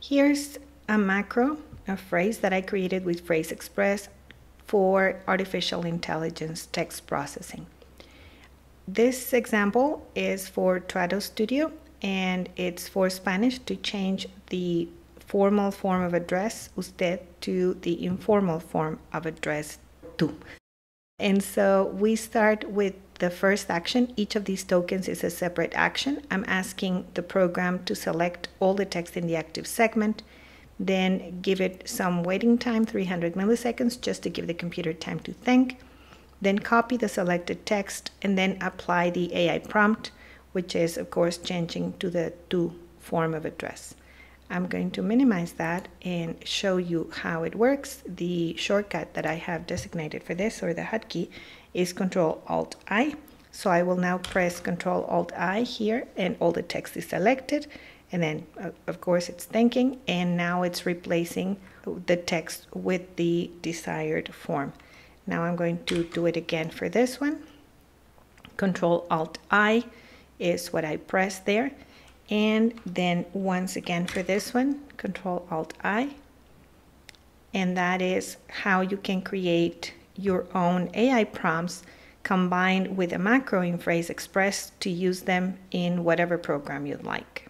Here's a macro, a phrase that I created with PhraseExpress for artificial intelligence text processing. This example is for Trados Studio and it's for Spanish to change the formal form of address usted to the informal form of address tú. And so we start with the first action. Each of these tokens is a separate action. I'm asking the program to select all the text in the active segment, then give it some waiting time, 300 milliseconds, just to give the computer time to think. Then copy the selected text and then apply the AI prompt, which is, of course, changing to the tú form of address. I'm going to minimize that and show you how it works. The shortcut that I have designated for this, or the hotkey, is Control Alt I. So I will now press Control Alt I here and all the text is selected. And then, uh, of course, it's thinking and now it's replacing the text with the desired form. Now I'm going to do it again for this one. Control Alt I is what I press there and then once again for this one control alt i. And that is how you can create your own ai prompts combined with a macro in PhraseExpress to use them in whatever program you'd like